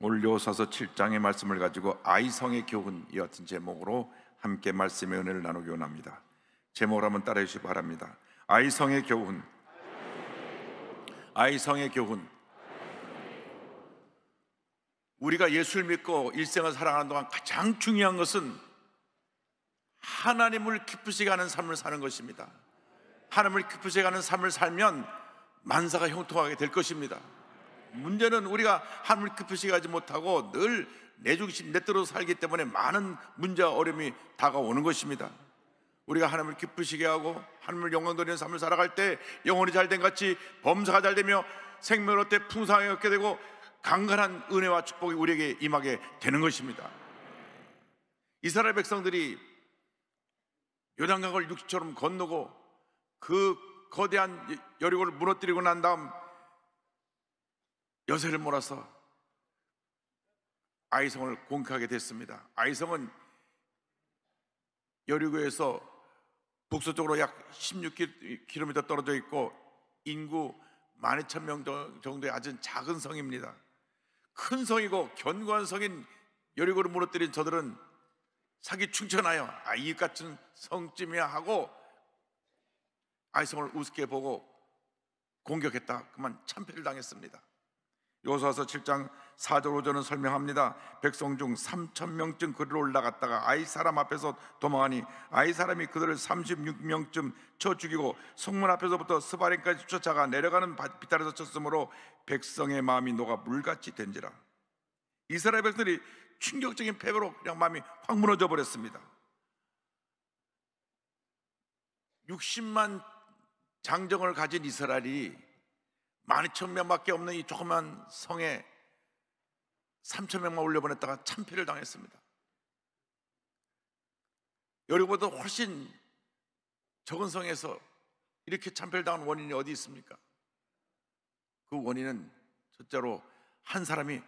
오늘 요사서 7장의 말씀을 가지고 아이성의 교훈이었던 제목으로 함께 말씀의 은혜를 나누기 원합니다. 제목을 한번 따라해 주시기 바랍니다. 아이성의 교훈. 아이성의 교훈. 우리가 예수를 믿고 일생을 살아가는 동안 가장 중요한 것은 하나님을 기쁘시게 하는 삶을 사는 것입니다. 하나님을 기쁘시게 하는 삶을 살면 만사가 형통하게 될 것입니다. 문제는 우리가 하나님을 기쁘시게 하지 못하고 늘 내 중심 내 뜻으로 살기 때문에 많은 문제와 어려움이 다가오는 것입니다. 우리가 하나님을 기쁘시게 하고 하나님을 영광 돌리는 삶을 살아갈 때 영혼이 잘 된 같이 범사가 잘 되며 생명을 얻되 풍성하게 얻게 되고 강건한 은혜와 축복이 우리에게 임하게 되는 것입니다. 이스라엘 백성들이 요단강을 육지처럼 건너고 그 거대한 여리고를 무너뜨리고 난 다음 여세를 몰아서 아이성을 공격하게 됐습니다. 아이성은 여리고에서 북서쪽으로 약 16km 떨어져 있고 인구 12,000명 정도의 아주 작은 성입니다. 큰 성이고 견고한 성인 여리고를 무너뜨린 저들은 사기 충천하여 아, 이 같은 성쯤이야 하고 아이성을 우습게 보고 공격했다. 그만 참패를 당했습니다. 요사서 7장 4절 5절은 설명합니다. 백성 중 3천 명쯤 그리로 올라갔다가 아이 사람 앞에서 도망하니 아이 사람이 그들을 36명쯤 쳐 죽이고 성문 앞에서부터 스바린까지 쫓아가 내려가는 비탈에서 쳤으므로 백성의 마음이 녹아 물같이 된지라. 이스라엘 백성들이 충격적인 패배로 그냥 마음이 확 무너져 버렸습니다. 60만 장정을 가진 이스라엘이 12,000명밖에 없는 이 조그만 성에 3,000명만 올려보냈다가 참패를 당했습니다. 여리보다 훨씬 적은 성에서 이렇게 참패를 당한 원인이 어디 있습니까? 그 원인은 첫째로 한 사람이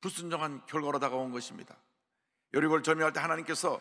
불순종한 결과로 다가온 것입니다. 여리고를 점유할 때 하나님께서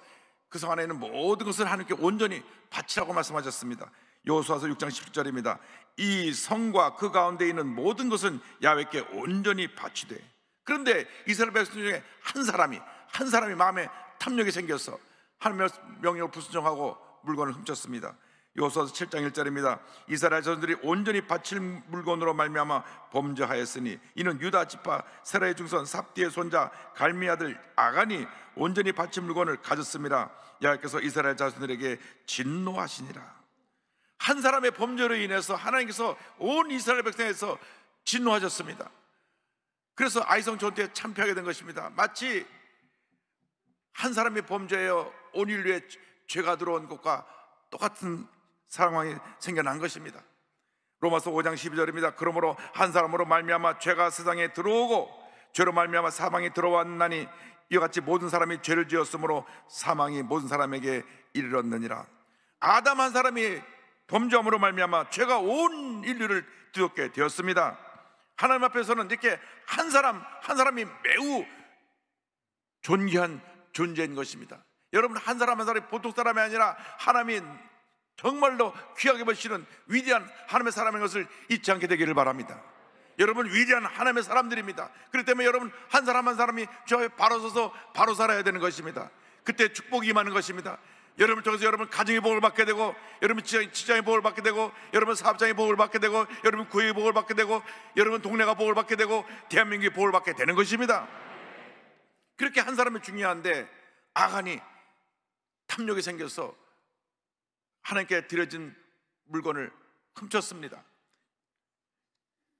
그 성 안에 있는 모든 것을 하나님께 온전히 바치라고 말씀하셨습니다. 요수아서 6장 17절입니다. 이 성과 그 가운데 있는 모든 것은 야훼께 온전히 바치되. 그런데 이스라엘 백성 중에 한 사람이 한 사람이 마음에 탐욕이 생겨서 하나님의 명령을 불순종하고 물건을 훔쳤습니다. 요소서 7장 1절입니다. 이스라엘 자손들이 온전히 바칠 물건으로 말미암아 범죄하였으니 이는 유다 지파 세라의 중선 삽디의 손자 갈미 아들 아간이 온전히 바칠 물건을 가졌습니다. 야께서 이스라엘 자손들에게 진노하시니라. 한 사람의 범죄로 인해서 하나님께서 온 이스라엘 백성에서 진노하셨습니다. 그래서 아이성 전투에 참패하게 된 것입니다. 마치 한 사람의 범죄에온 인류에 죄가 들어온 것과 똑같은 상황이 생겨난 것입니다. 로마서 5장 12절입니다. 그러므로 한 사람으로 말미암아 죄가 세상에 들어오고 죄로 말미암아 사망이 들어왔나니 이와 같이 모든 사람이 죄를 지었으므로 사망이 모든 사람에게 이르렀느니라. 아담 한 사람이 범죄함으로 말미암아 죄가 온 인류를 뒤덮게 되었습니다. 하나님 앞에서는 이렇게 한 사람 한 사람이 매우 존귀한 존재인 것입니다. 여러분 한 사람 한 사람이 보통 사람이 아니라 하나님이 정말로 귀하게 보시는 위대한 하나님의 사람인 것을 잊지 않게 되기를 바랍니다. 여러분 위대한 하나님의 사람들입니다. 그렇기 때문에 여러분 한 사람 한 사람이 저 바로 서서 바로 살아야 되는 것입니다. 그때 축복이 임하는 것입니다. 여러분 통해서 여러분 가정의 복을 받게 되고 여러분 직장의 복을 받게 되고 여러분 사업장의 복을 받게 되고 여러분 구의 복을 받게 되고 여러분 동네가 복을 받게 되고 대한민국이 복을 받게 되는 것입니다. 그렇게 한 사람이 중요한데 아간이 탐욕이 생겨서 하나님께 드려진 물건을 훔쳤습니다.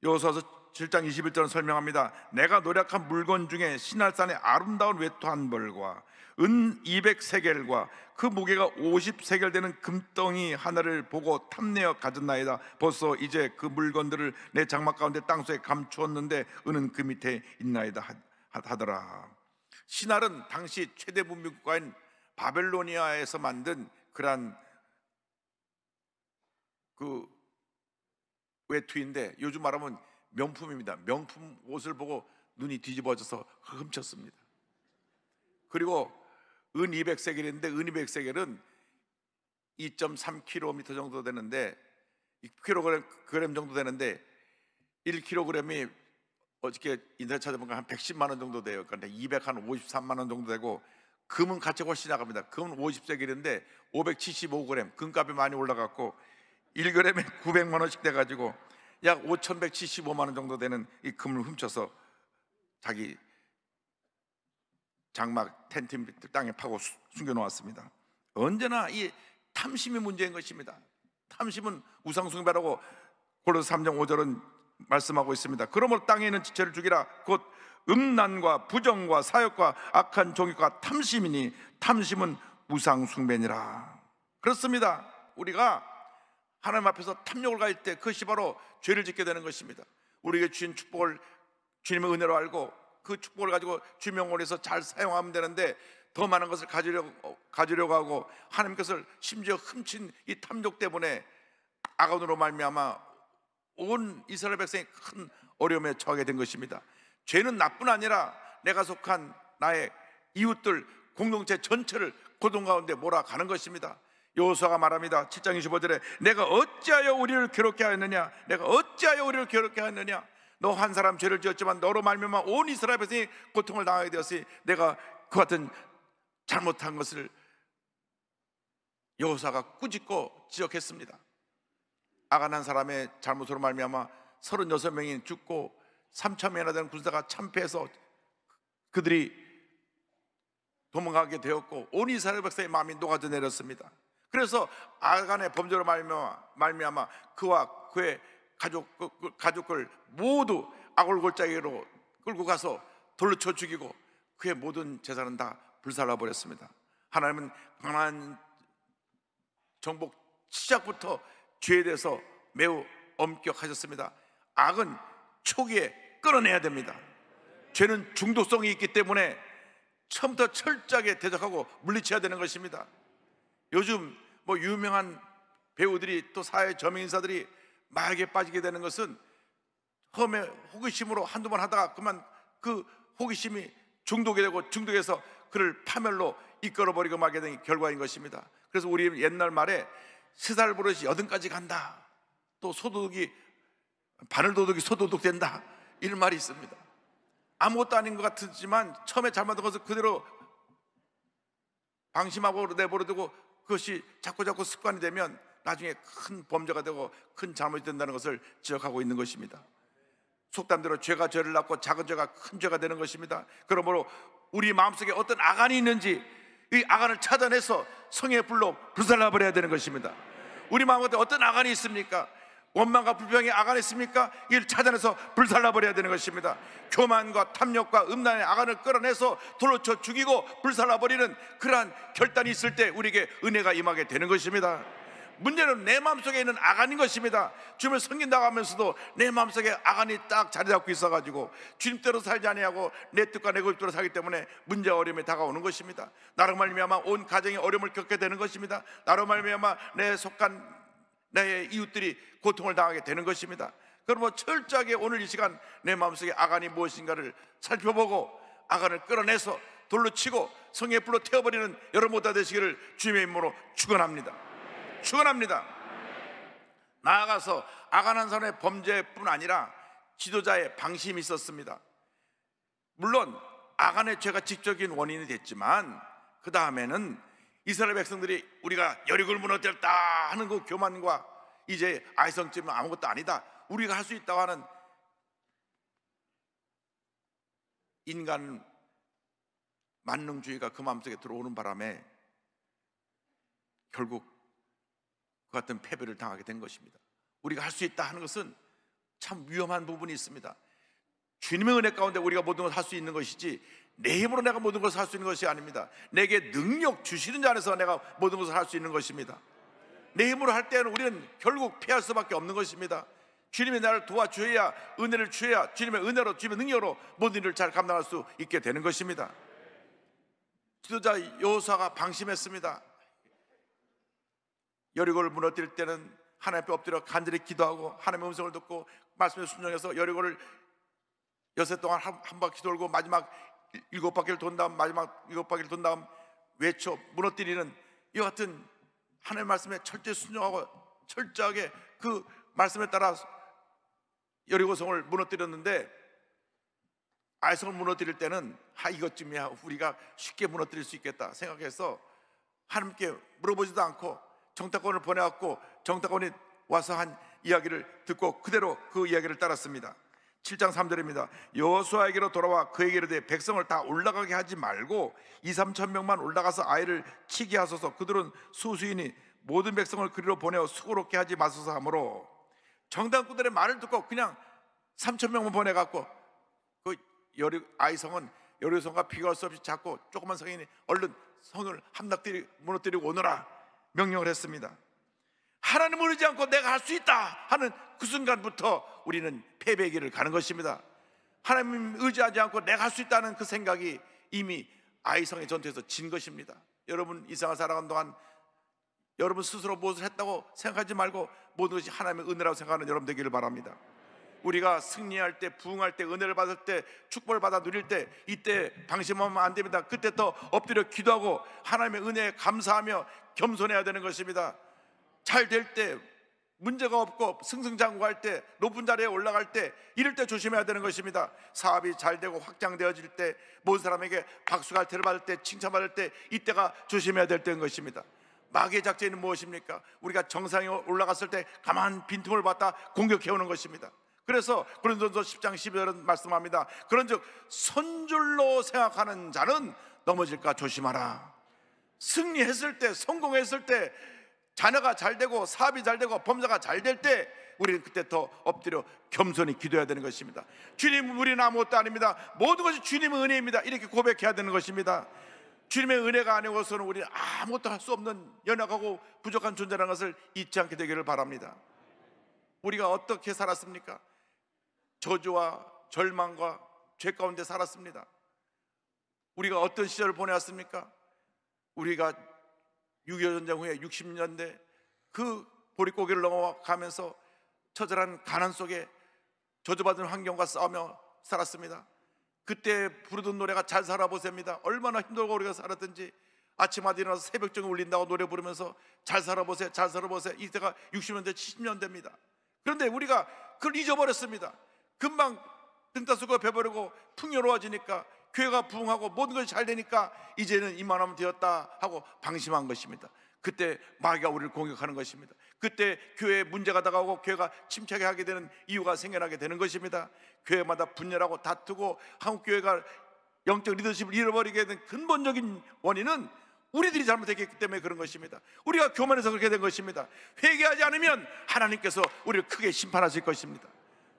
여호수아서 7장 21절은 설명합니다. 내가 노력한 물건 중에 신할산의 아름다운 외투 한 벌과 은 200세겔과 그 무게가 50세겔 되는 금덩이 하나를 보고 탐내어 가졌나이다. 벌써 이제 그 물건들을 내 장막 가운데 땅속에 감추었는데 은은 그 밑에 있나이다 하더라. 신할은 당시 최대 문명국가인 바벨로니아에서 만든 그러한 그 외투인데 요즘 말하면 명품입니다. 명품 옷을 보고 눈이 뒤집어져서 훔쳤습니다. 그리고 은 200세겔인데 은 200세겔은 2.3km 정도 되는데 2kg 정도 되는데 1kg이 어저께 인터넷 찾아보니까 한 110만 원 정도 돼요. 그런데 253만 원 정도 되고 금은 가치가 훨씬 나갑니다. 금은 50세겔인데 575g 금값이 많이 올라갔고 1g에 900만 원씩 돼가지고 약 5,175만 원 정도 되는 이 금을 훔쳐서 자기 장막 텐트 밑 땅에 파고 수- 숨겨 놓았습니다. 언제나 이 탐심이 문제인 것입니다. 탐심은 우상숭배라고 골로새 3장 5절은 말씀하고 있습니다. 그러므로 땅에 있는 지체를 죽이라 곧 음란과 부정과 사욕과 악한 종교가 탐심이니 탐심은 우상숭배니라. 그렇습니다. 우리가 하나님 앞에서 탐욕을 가질 때 그것이 바로 죄를 짓게 되는 것입니다. 우리에게 주신 축복을 주님의 은혜로 알고 그 축복을 가지고 주명을 해서 잘 사용하면 되는데 더 많은 것을 가지려고, 가지려고 하고 하나님 것을 심지어 훔친 이 탐욕 때문에 아간으로 말미암아 온 이스라엘 백성이 큰 어려움에 처하게 된 것입니다. 죄는 나뿐 아니라 내가 속한 나의 이웃들 공동체 전체를 고통 가운데 몰아가는 것입니다. 여호수아가 말합니다. 7장 25절에 내가 어찌하여 우리를 괴롭게 하였느냐? 내가 어찌하여 우리를 괴롭게 하였느냐? 너 한 사람 죄를 지었지만 너로 말미암아 온 이스라엘 백성이 고통을 당하게 되었으니 내가 그 같은 잘못한 것을 여호수아가 꾸짖고 지적했습니다. 아간 한 사람의 잘못으로 말미암아 36명이 죽고 3천 명이나 되는 군사가 참패해서 그들이 도망가게 되었고 온 이스라엘 백성의 마음이 녹아져 내렸습니다. 그래서 아간의 범죄로 말미암아, 말미암아 그와 그의 가족 그- 그 가족을 모두 아골골짜기로 끌고 가서 돌로 쳐 죽이고 그의 모든 재산은 다 불살라 버렸습니다. 하나님은 가나안 정복 시작부터 죄에 대해서 매우 엄격하셨습니다. 악은 초기에 끌어내야 됩니다. 죄는 중독성이 있기 때문에 처음부터 철저하게 대적하고 물리쳐야 되는 것입니다. 요즘 뭐 유명한 배우들이 또 사회 저명 인사들이 마약에 빠지게 되는 것은 처음에 호기심으로 한두 번 하다가 그만 그 호기심이 중독이 되고 중독해서 그를 파멸로 이끌어버리고 말게 된 결과인 것입니다. 그래서 우리 옛날 말에 세살 버릇이 여든까지 간다. 또 소도둑이 바늘 도둑이 소도둑 된다. 이런 말이 있습니다. 아무것도 아닌 것 같지만 처음에 잘못한 것을 그대로 방심하고 내버려두고 그것이 자꾸 자꾸 습관이 되면 나중에 큰 범죄가 되고 큰 잘못이 된다는 것을 지적하고 있는 것입니다. 속담대로 죄가 죄를 낳고 작은 죄가 큰 죄가 되는 것입니다. 그러므로 우리 마음속에 어떤 아간이 있는지 이 아간을 찾아내서 성의 불로 불살라 버려야 되는 것입니다. 우리 마음 가운데 어떤 아간이 있습니까? 원망과 불평이 있습니까? 이를 찾아내서 불살라 버려야 되는 것입니다. 교만과 탐욕과 음란의 아간을 끌어내서 돌로 쳐 죽이고 불살라 버리는 그러한 결단이 있을 때 우리에게 은혜가 임하게 되는 것입니다. 문제는 내 마음속에 있는 아간인 것입니다. 주님을 섬긴다고 하면서도 내 마음속에 아간이 딱 자리 잡고 있어가지고 주님대로 살지 아니하고 내 뜻과 내 고집대로 살기 때문에 문제와 어려움이 다가오는 것입니다. 나로 말미암아 온 가정이 어려움을 겪게 되는 것입니다. 나로 말미암아 내 속 한내 이웃들이 고통을 당하게 되는 것입니다. 그러면 철저하게 오늘 이 시간 내 마음속에 아간이 무엇인가를 살펴보고 아간을 끌어내서 돌로 치고 성의 불로 태워버리는 여러분 모두 되시기를 주님의 이름으로 축원합니다. 축원합니다. 나아가서 아간한 사람의 범죄뿐 아니라 지도자의 방심이 있었습니다. 물론 아간의 죄가 직접적인 원인이 됐지만 그 다음에는 이스라엘 백성들이 우리가 여리고를 무너뜨렸다 하는 그 교만과 이제 아이성쯤은 아무것도 아니다. 우리가 할 수 있다고 하는 인간 만능주의가 그 마음속에 들어오는 바람에 결국 그 같은 패배를 당하게 된 것입니다. 우리가 할 수 있다 하는 것은 참 위험한 부분이 있습니다. 주님의 은혜 가운데 우리가 모든 것을 할수 있는 것이지 내 힘으로 내가 모든 것을 할 수 있는 것이 아닙니다. 내게 능력 주시는 자 안에서 내가 모든 것을 할 수 있는 것입니다. 내 힘으로 할 때는 우리는 결국 패할 수밖에 없는 것입니다. 주님이 나를 도와주어야 은혜를 주어야 주님의 은혜로 주님의 능력으로 모든 일을 잘 감당할 수 있게 되는 것입니다. 지도자 여호수아가 방심했습니다. 여리고를 무너뜨릴 때는 하나님 앞에 엎드려 간절히 기도하고 하나님의 음성을 듣고 말씀에 순종해서 여리고를 여섯 동안 한, 한 바퀴 돌고 마지막 일곱 바퀴를 돈 다음 마지막 일곱 바퀴를 돈 다음 외쳐 무너뜨리는 이와 같은 하나님의 말씀에 철저히 순종하고 철저하게 그 말씀에 따라 여리고성을 무너뜨렸는데 아이성을 무너뜨릴 때는 하 이것쯤이야. 우리가 쉽게 무너뜨릴 수 있겠다 생각해서 하나님께 물어보지도 않고 정탁원을 보내왔고 정탁원이 와서 한 이야기를 듣고 그대로 그 이야기를 따랐습니다 7장 3절입니다 여호수아에게로 돌아와 그에게 이르되 백성을 다 올라가게 하지 말고 2, 3천 명만 올라가서 아이를 치게 하소서 그들은 수수이니 모든 백성을 그리로 보내어 수고롭게 하지 마소서 하므로 정당꾼들의 말을 듣고 그냥 3천 명만 보내 갖고 그 여리 아이성은 여리성과 비교할 수 없이 작고 조그만 성인이 얼른 성을 함락들이 무너뜨리고 오너라 명령을 했습니다. 하나님을 의지 않고 내가 할 수 있다 하는 그 순간부터 우리는 패배의 길을 가는 것입니다. 하나님 의지하지 않고 내가 할 수 있다는 그 생각이 이미 아이성의 전투에서 진 것입니다. 여러분 이상을 살아가는 동안 여러분 스스로 무엇을 했다고 생각하지 말고 모든 것이 하나님의 은혜라고 생각하는 여러분 되기를 바랍니다. 우리가 승리할 때, 부흥할 때, 은혜를 받을 때, 축복을 받아 누릴 때, 이때 방심하면 안 됩니다. 그때 더 엎드려 기도하고 하나님의 은혜에 감사하며 겸손해야 되는 것입니다. 잘 될 때, 문제가 없고 승승장구할 때, 높은 자리에 올라갈 때, 이럴 때 조심해야 되는 것입니다. 사업이 잘 되고 확장되어질 때, 모든 사람에게 박수갈태를 받을 때, 칭찬받을 때, 이때가 조심해야 될 때인 것입니다. 마귀의 작전은 무엇입니까? 우리가 정상에 올라갔을 때 가만 빈틈을 받다 공격해 오는 것입니다. 그래서 그런전서 10장 12절은 말씀합니다. 그런즉 선줄로 생각하는 자는 넘어질까 조심하라. 승리했을 때, 성공했을 때, 자녀가 잘 되고 사업이 잘 되고 범사가 잘 될 때 우리는 그때 더 엎드려 겸손히 기도해야 되는 것입니다. 주님, 우리는 아무것도 아닙니다. 모든 것이 주님의 은혜입니다. 이렇게 고백해야 되는 것입니다. 주님의 은혜가 아니고서는 우리는 아무것도 할 수 없는 연약하고 부족한 존재라는 것을 잊지 않게 되기를 바랍니다. 우리가 어떻게 살았습니까? 저주와 절망과 죄 가운데 살았습니다. 우리가 어떤 시절을 보내왔습니까? 우리가 6.25 전쟁 후에 60년대 그 보릿고개를 넘어가면서 처절한 가난 속에 저주받은 환경과 싸우며 살았습니다. 그때 부르던 노래가 잘 살아보셉니다. 얼마나 힘들고 우리가 살았든지 아침마다 일어나서 새벽정에 울린다고 노래 부르면서 잘 살아보세, 잘 살아보세. 이때가 60년대, 70년대입니다. 그런데 우리가 그걸 잊어버렸습니다. 금방 등따 쓰고 배버리고 풍요로워지니까 교회가 부흥하고 모든 것이 잘 되니까 이제는 이만하면 되었다 하고 방심한 것입니다. 그때 마귀가 우리를 공격하는 것입니다. 그때 교회에 문제가 다가오고 교회가 침체하게 하게 되는 이유가 생겨나게 되는 것입니다. 교회마다 분열하고 다투고 한국 교회가 영적 리더십을 잃어버리게 된 근본적인 원인은 우리들이 잘못했기 때문에 그런 것입니다. 우리가 교만해서 그렇게 된 것입니다. 회개하지 않으면 하나님께서 우리를 크게 심판하실 것입니다.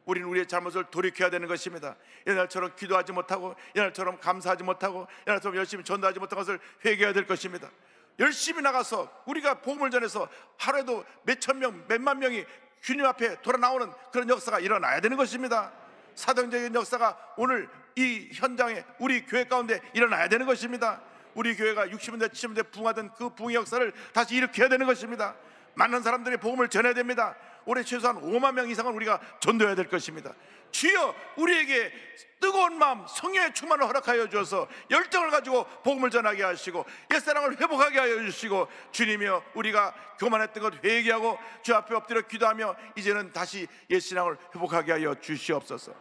우리는 우리의 잘못을 돌이켜야 되는 것입니다. 옛날처럼 기도하지 못하고 옛날처럼 감사하지 못하고 옛날처럼 열심히 전도하지 못한 것을 회개해야 될 것입니다. 열심히 나가서 우리가 복음을 전해서 하루에도 몇천 명, 몇만 명이 주님 앞에 돌아 나오는 그런 역사가 일어나야 되는 것입니다. 사정적인 역사가 오늘 이 현장에 우리 교회 가운데 일어나야 되는 것입니다. 우리 교회가 60년대, 70년대 부흥하던 그 부흥의 역사를 다시 일으켜야 되는 것입니다. 많은 사람들이 복음을 전해야 됩니다. 올해 최소한 5만 명 이상은 우리가 전도해야 될 것입니다. 주여 우리에게 뜨거운 마음 성령의 충만을 허락하여 주어서 열정을 가지고 복음을 전하게 하시고 옛사랑을 회복하게 하여 주시고 주님이여 우리가 교만했던 것 회개하고 주 앞에 엎드려 기도하며 이제는 다시 옛신앙을 회복하게 하여 주시옵소서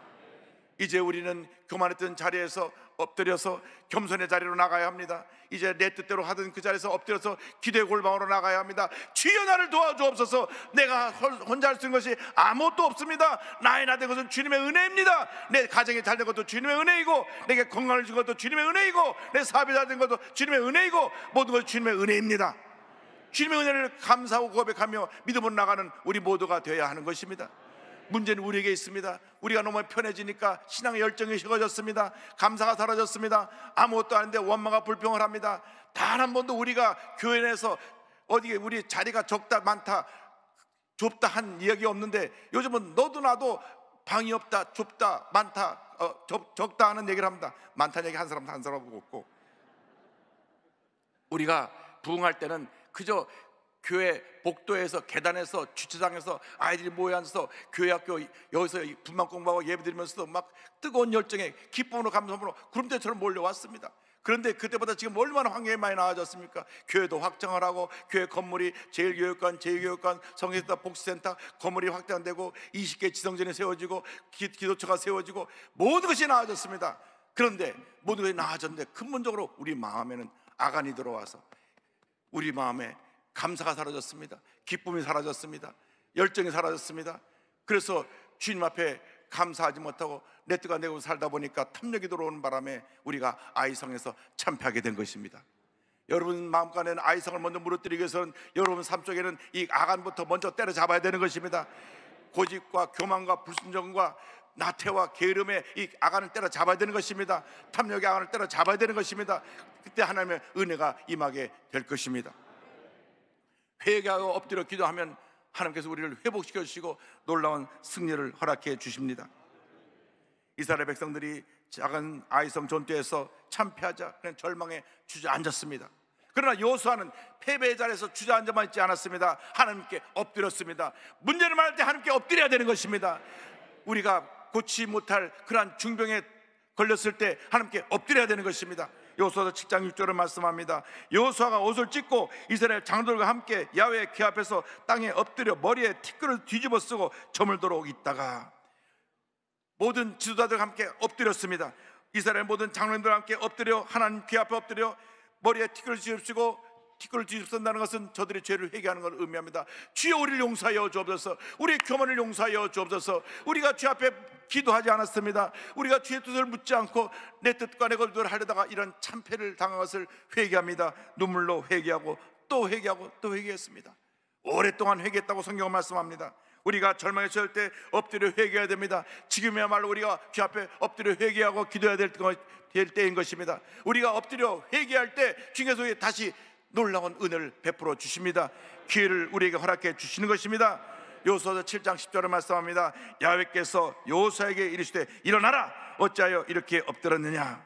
이제 우리는 교만했던 자리에서 엎드려서 겸손의 자리로 나가야 합니다. 이제 내 뜻대로 하던 그 자리에서 엎드려서 기도의 골방으로 나가야 합니다. 주여 나를 도와주옵소서. 내가 혼자 할 수 있는 것이 아무것도 없습니다. 나의 나된 것은 주님의 은혜입니다. 내 가정이 잘 된 것도 주님의 은혜이고, 내게 건강을 준 것도 주님의 은혜이고, 내 사업이 잘 된 것도 주님의 은혜이고, 모든 것이 주님의 은혜입니다. 주님의 은혜를 감사하고 고백하며 믿음으로 나가는 우리 모두가 되어야 하는 것입니다. 문제는 우리에게 있습니다. 우리가 너무 편해지니까 신앙의 열정이 식어졌습니다. 감사가 사라졌습니다. 아무것도 아닌데 원망과 불평을 합니다. 단 한 번도 우리가 교회 내에서 어디에 우리 자리가 적다 많다 좁다 한 이야기 없는데 요즘은 너도 나도 방이 없다 좁다 많다 어, 적, 적다 하는 얘기를 합니다. 많다는 얘기 한 사람도 한 사람도 없고 우리가 부흥할 때는 그저 교회 복도에서 계단에서 주차장에서 아이들이 모여 앉아서 교회 학교 여기서 분만 공부하고 예배드리면서도 막 뜨거운 열정에 기쁨으로 감사함으로 구름대처럼 몰려왔습니다. 그런데 그때보다 지금 얼마나 환경이 많이 나아졌습니까? 교회도 확장을 하고 교회 건물이 제일교육관, 제일교육관, 성회센터, 복지센터 건물이 확장되고 20개 지성전이 세워지고 기, 기도처가 세워지고 모든 것이 나아졌습니다. 그런데 모든 것이 나아졌는데 근본적으로 우리 마음에는 아간이 들어와서 우리 마음에 감사가 사라졌습니다. 기쁨이 사라졌습니다. 열정이 사라졌습니다. 그래서 주님 앞에 감사하지 못하고 내 뜻가 내고 살다 보니까 탐욕이 들어오는 바람에 우리가 아이성에서 참패하게 된 것입니다. 여러분 마음간에는 아이성을 먼저 무너뜨리기 위해서는 여러분 삶 속에는 이 아간부터 먼저 때려잡아야 되는 것입니다. 고집과 교만과 불순종과 나태와 게으름의 이 아간을 때려잡아야 되는 것입니다. 탐욕의 아간을 때려잡아야 되는 것입니다. 그때 하나님의 은혜가 임하게 될 것입니다. 회개하고 엎드려 기도하면 하나님께서 우리를 회복시켜 주시고 놀라운 승리를 허락해 주십니다. 이스라엘 백성들이 작은 아이성 전투에서 참패하자 그냥 절망에 주저앉았습니다. 그러나 여호수아는 패배의 자리에서 주저앉아만 있지 않았습니다. 하나님께 엎드렸습니다. 문제를 말할 때 하나님께 엎드려야 되는 것입니다. 우리가 고치 못할 그러한 중병에 걸렸을 때 하나님께 엎드려야 되는 것입니다. 여호수아서 7장 6절을 말씀합니다. 여호수아가 옷을 찢고 이스라엘 장들과 함께 야외 궤 앞에서 땅에 엎드려 머리에 티끌을 뒤집어 쓰고 저물도록 있다가 모든 지도자들과 함께 엎드렸습니다. 이스라엘 모든 장로님들과 함께 엎드려 하나님 귀 앞에 엎드려 머리에 티끌을 뒤집시고 티끌을 뒤집는다는 것은 저들의 죄를 회개하는 것을 의미합니다. 주여 우리를 용서하여 주옵소서. 우리의 교만을 용서하여 주옵소서. 우리가 주 앞에 기도하지 않았습니다. 우리가 주의 뜻을 묻지 않고 내 뜻과 내 것을 하려다가 이런 참패를 당한 것을 회개합니다. 눈물로 회개하고 또 회개하고 또 회개했습니다. 오랫동안 회개했다고 성경은 말씀합니다. 우리가 절망에 처할 때 엎드려 회개해야 됩니다. 지금이야말로 우리가 주 앞에 엎드려 회개하고 기도해야 될, 될 때인 것입니다. 우리가 엎드려 회개할 때 주께서 다시 놀라운 은혜를 베풀어 주십니다. 기회를 우리에게 허락해 주시는 것입니다. 요소서 7장 10절을 말씀합니다. 야훼께서 요사에게 이르시되 일어나라 어찌하여 이렇게 엎드렸느냐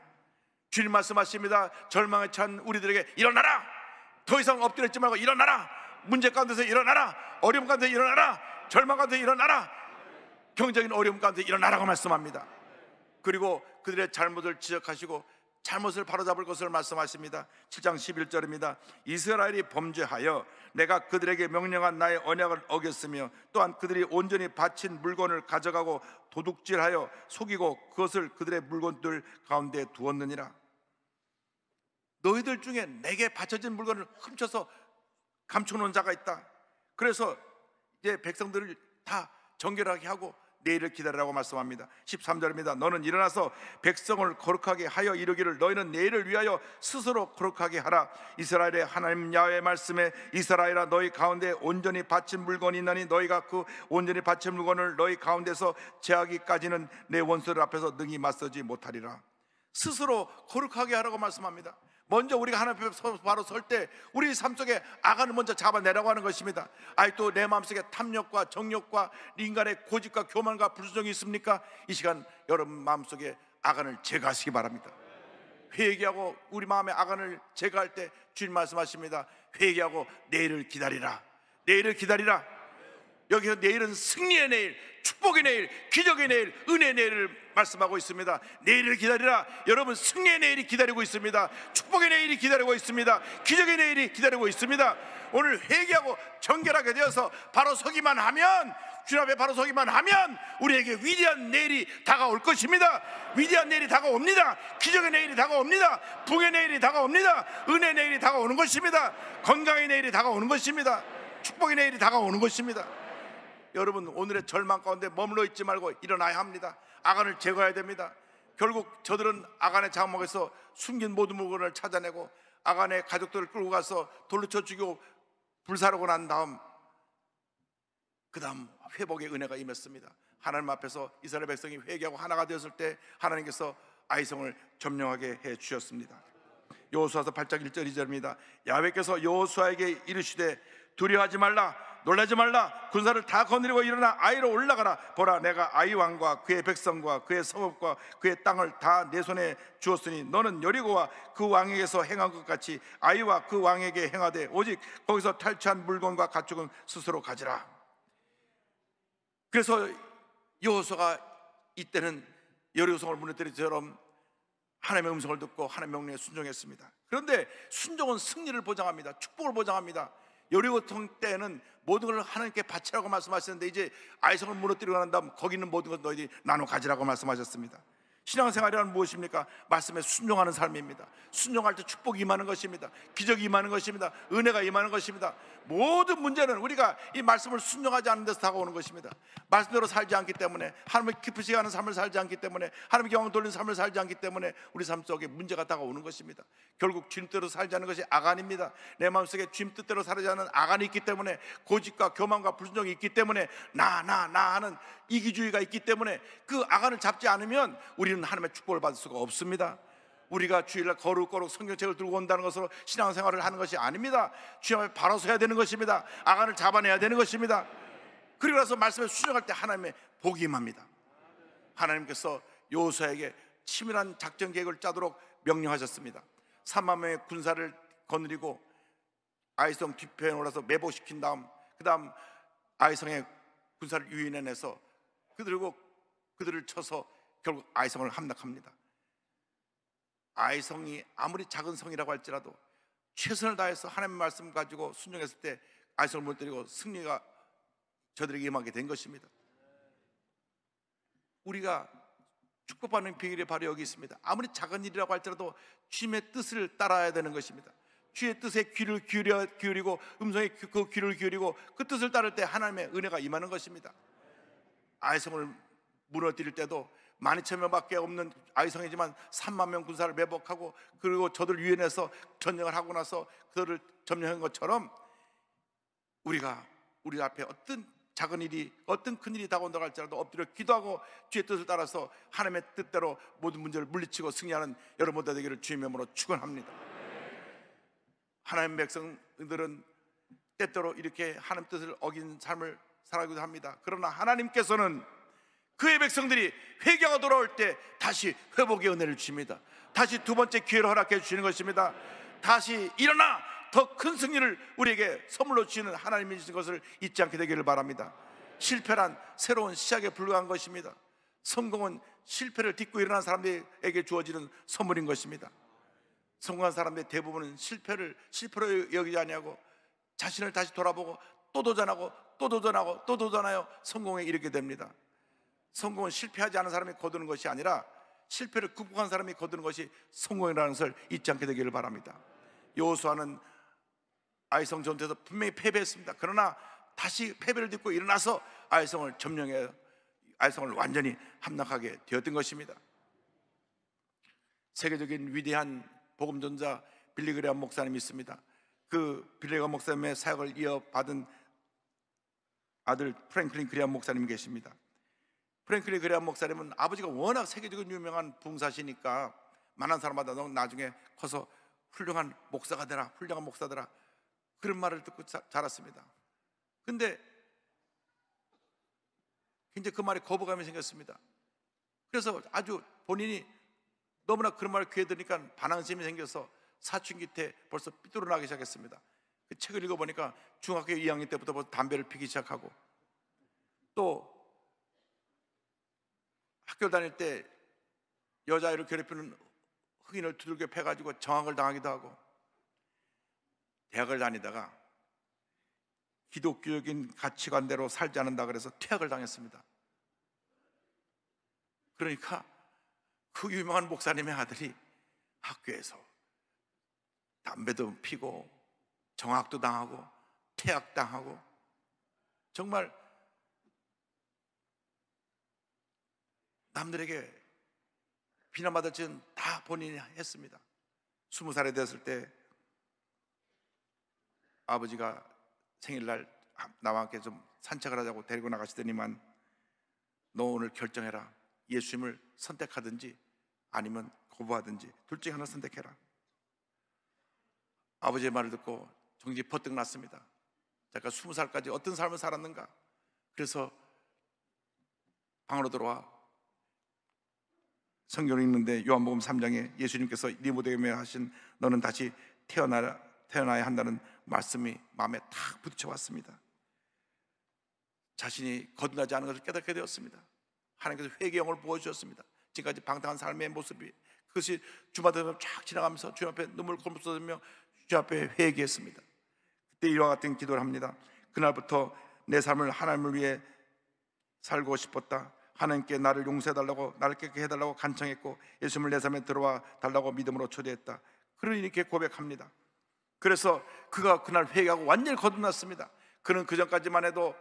주님 말씀하십니다. 절망에 찬 우리들에게 일어나라 더 이상 엎드렸지 말고 일어나라 문제 가운데서 일어나라 어려움 가운데 일어나라 절망 가운데 일어나라 경제적인 어려움 가운데 일어나라고 말씀합니다. 그리고 그들의 잘못을 지적하시고 잘못을 바로잡을 것을 말씀하십니다. 7장 11절입니다. 이스라엘이 범죄하여 내가 그들에게 명령한 나의 언약을 어겼으며 또한 그들이 온전히 바친 물건을 가져가고 도둑질하여 속이고 그것을 그들의 물건들 가운데 두었느니라. 너희들 중에 내게 바쳐진 물건을 훔쳐서 감춰놓은 자가 있다. 그래서 이제 백성들을 다 정결하게 하고 내일을 기다리라고 말씀합니다. 13절입니다. 너는 일어나서 백성을 거룩하게 하여 이르기를 너희는 내일을 위하여 스스로 거룩하게 하라. 이스라엘의 하나님 야훼 말씀에 이스라엘아 너희 가운데 온전히 바친 물건이 있나니 너희가 그 온전히 바친 물건을 너희 가운데서 제하기까지는 내 원수들 앞에서 능히 맞서지 못하리라. 스스로 거룩하게 하라고 말씀합니다. 먼저 우리가 하나님 앞에 바로 설 때 우리 삶 속에 아간을 먼저 잡아내라고 하는 것입니다. 또내 마음속에 탐욕과 정욕과 인간의 고집과 교만과 불순종이 있습니까? 이 시간 여러분 마음속에 아간을 제거하시기 바랍니다. 회개하고 우리 마음의 아간을 제거할 때 주님 말씀하십니다. 회개하고 내일을 기다리라. 내일을 기다리라. 여기서 내일은 승리의 내일, 축복의 내일, 기적의 내일, 은혜의 내일을 말씀하고 있습니다. 내일을 기다리라. 여러분 승리의 내일이 기다리고 있습니다. 축복의 내일이 기다리고 있습니다. 기적의 내일이 기다리고 있습니다. 오늘 회개하고 정결하게 되어서 바로 서기만 하면 주님 앞에 바로 서기만 하면 우리에게 위대한 내일이 다가올 것입니다. 위대한 내일이 다가옵니다. 기적의 내일이 다가옵니다. 복의 내일이 다가옵니다. 은혜 내일이 다가오는 것입니다. 건강의 내일이 다가오는 것입니다. 축복의 내일이 다가오는 것입니다. 여러분 오늘의 절망 가운데 머물러 있지 말고 일어나야 합니다. 아간을 제거해야 됩니다. 결국 저들은 아간의 장막에서 숨긴 모든 물건을 찾아내고 아간의 가족들을 끌고 가서 돌로 쳐 죽이고 불사르고 난 다음 그 다음 회복의 은혜가 임했습니다. 하나님 앞에서 이스라엘 백성이 회개하고 하나가 되었을 때 하나님께서 아이성을 점령하게 해 주셨습니다. 여호수아서 8장 1절 2절입니다. 야훼께서 여호수아에게 이르시되 두려워하지 말라 놀라지 말라 군사를 다 거느리고 일어나 아이로 올라가라 보라 내가 아이 왕과 그의 백성과 그의 성읍과 그의 땅을 다 내 손에 주었으니 너는 여리고와 그 왕에게서 행한 것 같이 아이와 그 왕에게 행하되 오직 거기서 탈취한 물건과 가축은 스스로 가지라 그래서 여호수아가 이때는 여리고성을 무너뜨리처럼 하나님의 음성을 듣고 하나님의 명령에 순종했습니다. 그런데 순종은 승리를 보장합니다. 축복을 보장합니다. 여리고통 때는 모든 걸 하나님께 바치라고 말씀하셨는데 이제 아이성을 무너뜨리고 난 다음 거기 있는 모든 것 너희들이 나눠 가지라고 말씀하셨습니다. 신앙생활이란 무엇입니까? 말씀에 순종하는 삶입니다. 순종할 때 축복이 임하는 것입니다. 기적이 임하는 것입니다. 은혜가 임하는 것입니다. 모든 문제는 우리가 이 말씀을 순종하지 않는 데서 다가오는 것입니다. 말씀대로 살지 않기 때문에 하나님의 깊으시 가는 삶을 살지 않기 때문에 하나님의 경험 돌린 삶을 살지 않기 때문에 우리 삶 속에 문제가 다가오는 것입니다. 결국 주님 뜻대로 살지 않는 것이 아간입니다. 내 마음속에 주님 뜻대로 살지 않는 아간이 있기 때문에 고집과 교만과 불순종이 있기 때문에 나 나 나 하는 이기주의가 있기 때문에 그 아간을 잡지 않으면 우리는 하나님의 축복을 받을 수가 없습니다. 우리가 주일날 거룩거룩 성경책을 들고 온다는 것으로 신앙생활을 하는 것이 아닙니다. 주님 앞에 바로 서야 되는 것입니다. 아간을 잡아내야 되는 것입니다. 그리고 나서 말씀에 수정할 때 하나님의 복이 임합니다. 하나님께서 요호수아에게 치밀한 작전 계획을 짜도록 명령하셨습니다. 3만 명의 군사를 거느리고 아이성 뒤편에 올라서 매복시킨 다음 그 다음 아이성의 군사를 유인해내서 그들고 그들을 쳐서 결국 아이성을 함락합니다. 아이성이 아무리 작은 성이라고 할지라도 최선을 다해서 하나님의 말씀 가지고 순종했을 때 아이성을 무너뜨리고 승리가 저들에게 임하게 된 것입니다. 우리가 축복받는 비결이 바로 여기 있습니다. 아무리 작은 일이라고 할지라도 주님의 뜻을 따라야 되는 것입니다. 주의 뜻에 귀를 기울여, 기울이고 음성에 귀- 그 귀를 기울이고 그 뜻을 따를 때 하나님의 은혜가 임하는 것입니다. 아이성을 무너뜨릴 때도 만 이천 명밖에 없는 아이성이지만 3만 명 군사를 매복하고 그리고 저들 유인해서 전쟁을 하고 나서 그들을 점령한 것처럼 우리가 우리 앞에 어떤 작은 일이 어떤 큰 일이 다가온다고 할지라도 엎드려 기도하고 주의 뜻을 따라서 하나님의 뜻대로 모든 문제를 물리치고 승리하는 여러분 모두 되기를 주의 이름으로 축원합니다. 하나님 백성들은 때때로 이렇게 하나님 뜻을 어긴 삶을 살아가기도 합니다. 그러나 하나님께서는 그의 백성들이 회개가 돌아올 때 다시 회복의 은혜를 주십니다. 다시 두 번째 기회를 허락해 주시는 것입니다. 다시 일어나 더 큰 승리를 우리에게 선물로 주시는 하나님이신 것을 잊지 않게 되기를 바랍니다. 실패란 새로운 시작에 불과한 것입니다. 성공은 실패를 딛고 일어난 사람들에게 주어지는 선물인 것입니다. 성공한 사람들의 대부분은 실패를 실패로 여기지 아니하고 자신을 다시 돌아보고 또 도전하고 또 도전하고 또 도전하여 성공에 이르게 됩니다. 성공은 실패하지 않은 사람이 거두는 것이 아니라 실패를 극복한 사람이 거두는 것이 성공이라는 것을 잊지 않게 되기를 바랍니다. 여호수아는 아이성 전투에서 분명히 패배했습니다. 그러나 다시 패배를 딛고 일어나서 아이성을 점령해 아이성을 완전히 함락하게 되었던 것입니다. 세계적인 위대한 복음 전자 빌리그레암 목사님이 있습니다. 그 빌리그레암 목사님의 사역을 이어받은 아들 프랭클린 그레암 목사님이 계십니다. 프랭클린 그레암 목사님은 아버지가 워낙 세계적인 유명한 붕사시니까 많은 사람마다 너 나중에 커서 훌륭한 목사가 되라, 훌륭한 목사 되라 그런 말을 듣고 자, 자랐습니다. 근데 이제 그 말에 거부감이 생겼습니다. 그래서 아주 본인이 너무나 그런 말을 귀에 들으니까 반항심이 생겨서 사춘기 때 벌써 삐뚤어나기 시작했습니다. 그 책을 읽어보니까 중학교 2학년 때부터 벌써 담배를 피기 시작하고 또 학교 다닐 때 여자아이를 괴롭히는 흑인을 두들겨 패가지고 정학을 당하기도 하고 대학을 다니다가 기독교적인 가치관대로 살지 않는다 그래서 퇴학을 당했습니다. 그러니까 그 유명한 목사님의 아들이 학교에서 담배도 피고 정학도 당하고 퇴학당하고 정말 남들에게 비난받을 짓은 다 본인이 했습니다. 스무 살이 됐을 때 아버지가 생일날 나와 함께 좀 산책을 하자고 데리고 나가시더니만 너 오늘 결정해라. 예수님을 선택하든지 아니면 거부하든지 둘 중에 하나 선택해라. 아버지의 말을 듣고 정지 퍼뜩 났습니다. 제가 스무 살까지 어떤 삶을 살았는가? 그래서 방으로 들어와 성경을 읽는데 요한복음 3장에 예수님께서 니모데임에 하신 너는 다시 태어나 태어나야 한다는 말씀이 마음에 탁 부딪혀 왔습니다. 자신이 거듭나지 않은 것을 깨닫게 되었습니다. 하나님께서 회개형을 보여주셨습니다. 지금까지 방탕한 삶의 모습이 그것이 주마다 쫙 지나가면서 주 앞에 눈물 쏟으며 주 앞에 회개했습니다. 그때 이와 같은 기도를 합니다. 그날부터 내 삶을 하나님을 위해 살고 싶었다. 하나님께 나를 용서해달라고 나를 깨끗게 해달라고 간청했고 예수님을 내 삶에 들어와 달라고 믿음으로 초대했다. 그러니 이렇게 고백합니다. 그래서 그가 그날 회개하고 완전히 거듭났습니다. 그는 그 전까지만 해도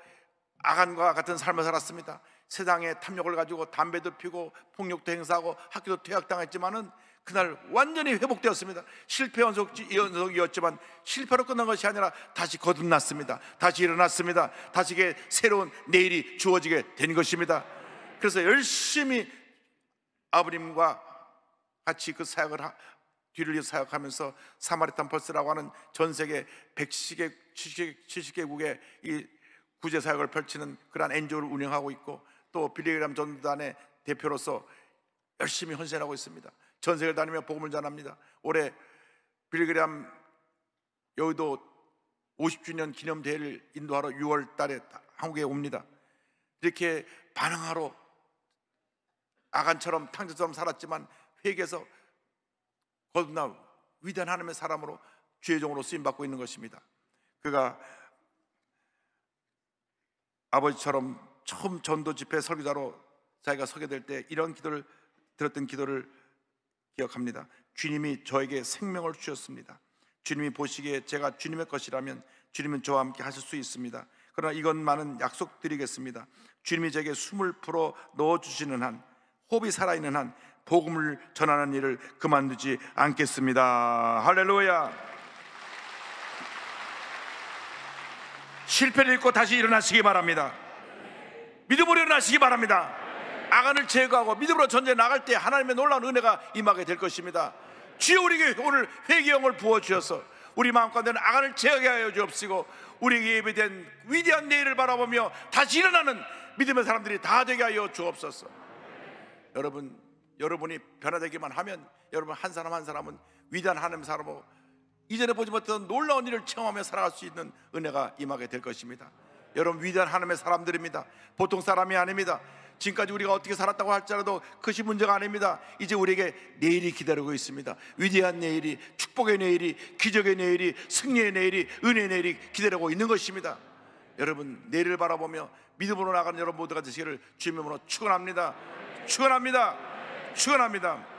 아간과 같은 삶을 살았습니다. 세상의 탐욕을 가지고 담배도 피고 폭력도 행사하고 학교도 퇴학당했지만은 그날 완전히 회복되었습니다. 실패 연속, 연속이었지만 실패로 끝난 것이 아니라 다시 거듭났습니다. 다시 일어났습니다. 다시 게 새로운 내일이 주어지게 된 것입니다. 그래서 열심히 아버님과 같이 그 사역을 하, 뒤를 이어 사역하면서 사마리탄 버스라고 하는 전 세계 170개, 70개국의 이 구제 사역을 펼치는 그러한 엔조를 운영하고 있고 또 빌리그람 전단의 대표로서 열심히 헌신하고 있습니다. 전 세계를 다니며 복음을 전합니다. 올해 빌리그람 여의도 50주년 기념 대회를 인도하러 6월 달에 한국에 옵니다. 이렇게 반응하러 아간처럼 탕자처럼 살았지만 회개해서 거듭나 위대한 하나님의 사람으로 주의 종으로 쓰임 받고 있는 것입니다. 그가 아버지처럼 처음 전도 집회 설교자로 자기가 서게 될 때 이런 기도를 들었던 기도를 기억합니다. 주님이 저에게 생명을 주셨습니다. 주님이 보시기에 제가 주님의 것이라면 주님은 저와 함께 하실 수 있습니다. 그러나 이것만은 약속드리겠습니다. 주님이 제게 숨을 풀어 넣어 주시는 한, 호흡이 살아있는 한 복음을 전하는 일을 그만두지 않겠습니다. 할렐루야. 실패를 잊고 다시 일어나시기 바랍니다. 믿음으로 일어나시기 바랍니다. 아간을 제거하고 믿음으로 전쟁에 나갈 때 하나님의 놀라운 은혜가 임하게 될 것입니다. 주여 우리에게 오늘 회개형을 부어 주셔서 우리 마음 가운데는 아간을 제거하게 하여 주옵시고 우리에게 예배된 위대한 내일을 바라보며 다시 일어나는 믿음의 사람들이 다 되게 하여 주옵소서. 여러분, 여러분이 변화되기만 하면 여러분 한 사람 한 사람은 위대한 하나님 사람으로 이전에 보지 못했던 놀라운 일을 체험하며 살아갈 수 있는 은혜가 임하게 될 것입니다. 여러분 위대한 하나님의 사람들입니다. 보통 사람이 아닙니다. 지금까지 우리가 어떻게 살았다고 할지라도 그것이 문제가 아닙니다. 이제 우리에게 내일이 기다리고 있습니다. 위대한 내일이, 축복의 내일이, 기적의 내일이, 승리의 내일이, 은혜의 내일이 기다리고 있는 것입니다. 여러분 내일을 바라보며 믿음으로 나가는 여러분 모두가 되시기를 주님으로 축원합니다. 축원합니다. 축원합니다.